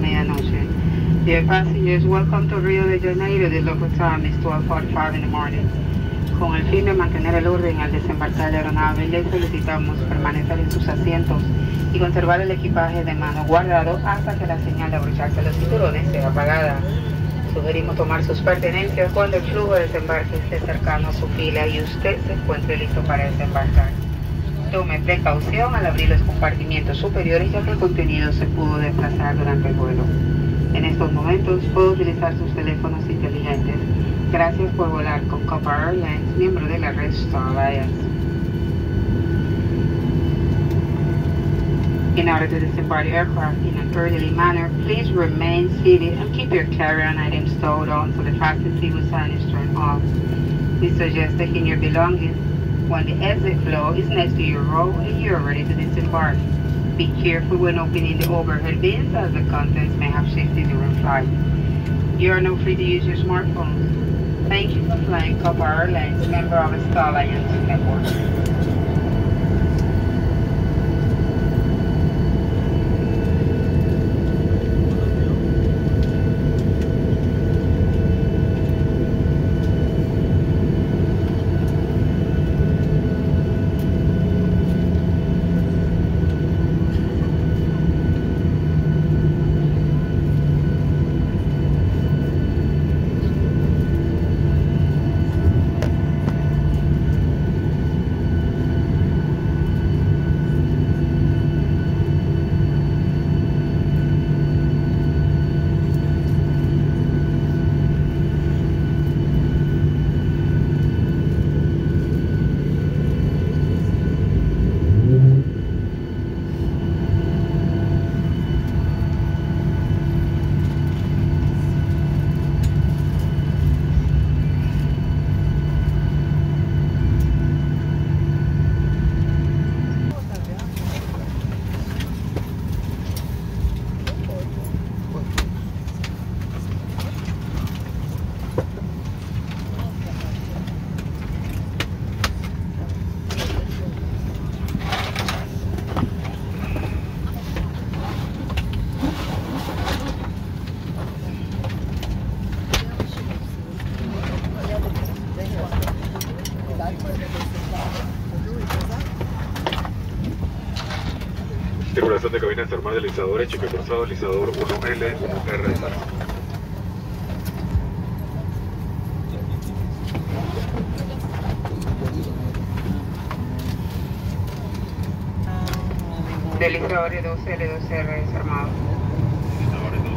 Dear passengers, welcome to Rio de Janeiro. The local time is 12.45 in the morning. Con el fin de mantener el orden al desembarcar la aeronave, les solicitamos permanecer en sus asientos y conservar el equipaje de mano guardado hasta que la señal de abrocharse los cinturones sea apagada. Sugerimos tomar sus pertenencias cuando el flujo de desembarque esté cercano a su fila y usted se encuentre listo para desembarcar. Tome precaución al abrir los compartimientos superiores ya que el contenido se pudo desplazar durante el vuelo. En estos momentos puede utilizar sus teléfonos inteligentes. Gracias por volar con Copa Airlines, miembro de la red Star Alliance. In order to disembark aircraft in an orderly manner, please remain seated and keep your carry-on items stowed on so the fasten seatbelt sign is turned off. We suggest taking your belongings when the exit flow is next to your row and you are ready to disembark. Be careful when opening the overhead bins as the contents may have shifted during flight. You are now free to use your smartphones. Thank you for flying Copa Airlines, member of the Star Alliance Network. Tripulación de cabina desarmada de lisadores, cheque cruzado, lisador 1L, 1R. Deslizadores 2L, 2R desarmados.